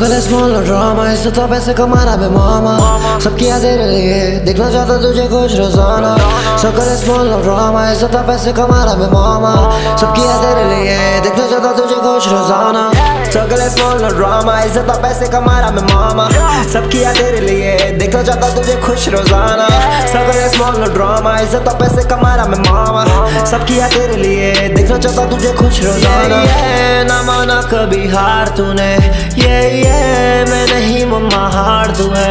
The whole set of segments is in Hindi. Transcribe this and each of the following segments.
स्मॉल ड्रामा इससे तो पैसे कमा रहा मैं मामा सबकी याद तेरे लिए देखना चाहता तुझे कुछ रोज़ाना। सकल स्मॉल ड्रामा इससे तो पैसे कमा रहा मैं मामा सबकी याद तेरे लिए देखना चाहता तुझे कुछ रोज़ाना। सकल स्मॉल ड्रामा इससे तो पैसे कमा रहा मामा सब किया तेरे लिए देखना चाहता तुझे खुश रोज़ाना। सकल स्मॉल ड्रामा इससे तो पैसे कमा रहा मैं मामा। सबकी याद तेरे लिए देखना चाहता तुझे खुश रोज़ाना। ये, ये ना माना कभी हार तूने। ये ये मैं नहीं मम्मा हार तू है।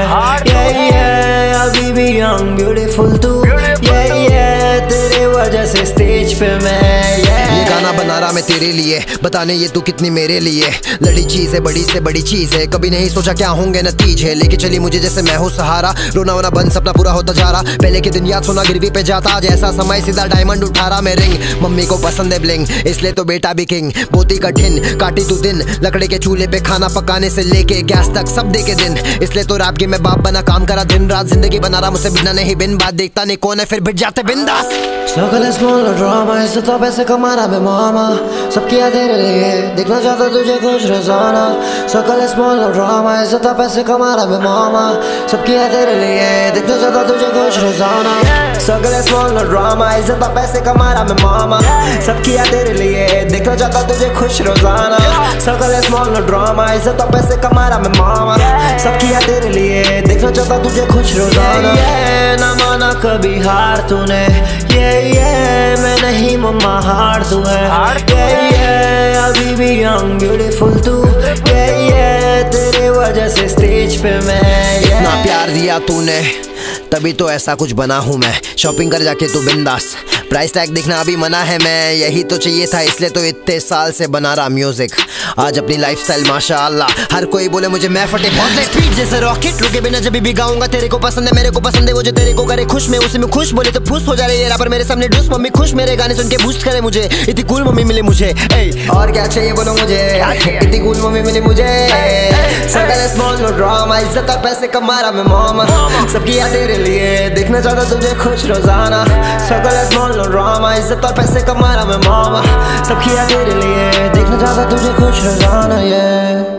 ये ये अभी भी यंग ब्यूटीफुल तू। ये ये तेरे वजह से स्टेज पे मैं। ये गाना बना रहा मैं तेरे लिए। बताने ये तू कितनी मेरे लिए। लड़ी चीज़ है, बड़ी से बड़ी चीज़ है। कभी नहीं सोचा क्या होंगे नतीजे। लेके चली मुझे जैसे मैं हूँ सहारा। रोना वोना बंद, सपना पूरा होता जा रहा। पहले के दिन याद सोना, गिरवी पे जाता। आज ऐसा समय सीधा डायमंड उठा रहा मैं रिंग मम्मी को पसंद है ब्लिंग इसलिए तो बेटा भी किंग बोती कठिन, काटी तू दिन। लकड़े के चूल्हे पे खाना पकाने से लेके गैस तक सब दे के दिन। इसलिए तो रात के मैं बाप बना काम करा दिन। रात ज़िंदगी बना रहा मुझसे बिना नहीं, बिन बात देखता नहीं। कौन है फिर भिट जाते बिंदास? सकल स्मॉल ड्रामा इससे तो पैसे कमा रहा मैं मामा, सबकी याद तेरे लिए देखना चाहता तुझे कुछ रोज़ाना। सकल स्मॉल ड्रामा इससे तो पैसे कमा रहा मैं मामा। सबकी याद तेरे लिए देखना चाहता तुझे कुछ रोज़ाना। सकल स्मॉल ड्रामा इससे तो पैसे कमा रहा मैं मामा। सबकी याद तेरे लिए देखना चाहता तुझे खुश रोज़ाना। सकल स्मॉल ड्रामा इससे तो पैसे कमा रहा मैं मामा। सबकी याद तेरे लिए देखना चाहता तुझे खुश रोज़ाना। ना माना कभी हार तूने। ये ये मैं नहीं मम्मा हार तू Yeah, ये अभी भी young, ब्यूटीफुल तू। Yeah, yeah, तेरे वजह से स्टेज पे मैं इतना प्यार दिया तूने तभी तो ऐसा कुछ बना हूँ मैं। शॉपिंग कर जाके तू बिंदास। प्राइस टैग देखना अभी मना है मैं, यही तो चाहिए था, इसलिए तो इतने साल से बना रहा म्यूज़िक आज अपनी लाइफ स्टाइल माशा हर कोई बोले मुझे मैं फटे स्पीड जैसे रॉकेट रुके बिना जब भी गाऊँगा तेरे को पसंद है, मेरे को पसंद है, वो जो तेरे को करे, खुश मैं, उसी में खुश बोले तो खुश हो जा रही है पर मेरे सामने डूस मम्मी खुश, मेरे गाने सुन के बूस्ट करे मुझे। इतनी कूल मम्मी मिले मुझे और क्या चाहिए बोलो मुझे? इतनी कूल मम्मी मिली मुझे ड्रामा इज़्ज़त और पैसे कमा मैं मामा। सबकी याद तेरे लिए, देखना चाहता तुझे खुश रोज़ाना। सकल स्मॉल ड्रामा इज़्ज़त और पैसे कमा रहा मैं मामा सब किया तेरे लिए देखना चाहता तुझे खुश रोज़ाना ये